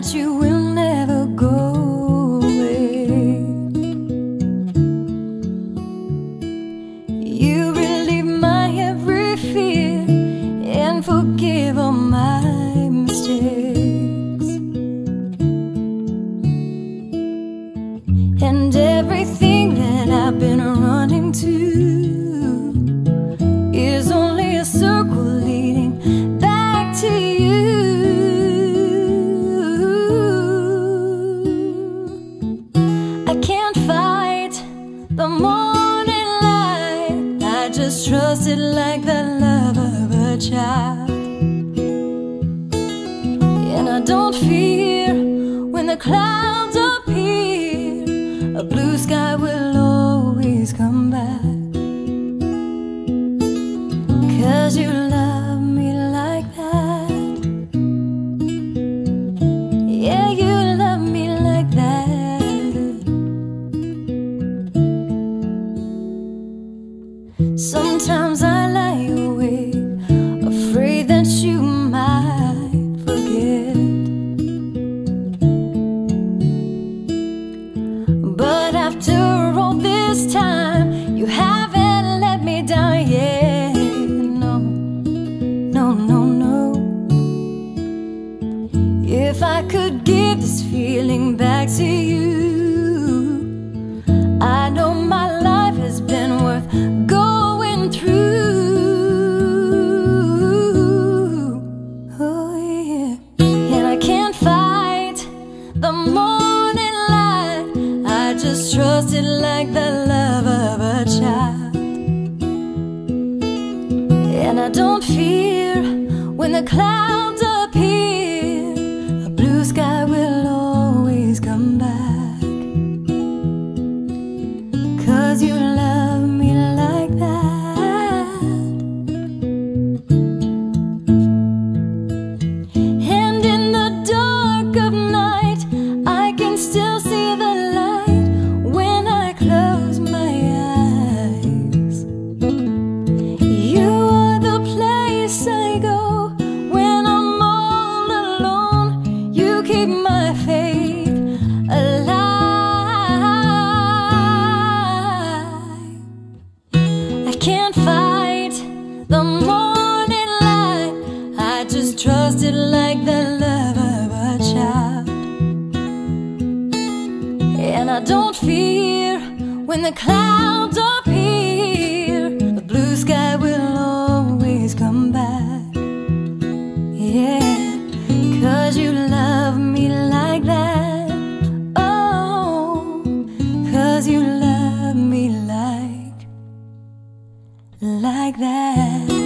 that you will never go away. You relieve my every fear and forgive all. I just trust it like the love of a child. And I don't fear when the clouds appear. A blue sky will always come back. Give this feeling back to you, I know my life has been worth going through. Oh, yeah. And I can't fight the morning light. I just trust it like the love of a child. And I don't fear when the clouds I just trust it like the love of a child. And I don't fear when the clouds appear. The blue sky will always come back. Yeah, cause you love me like that. Oh, cause you love me like, like that.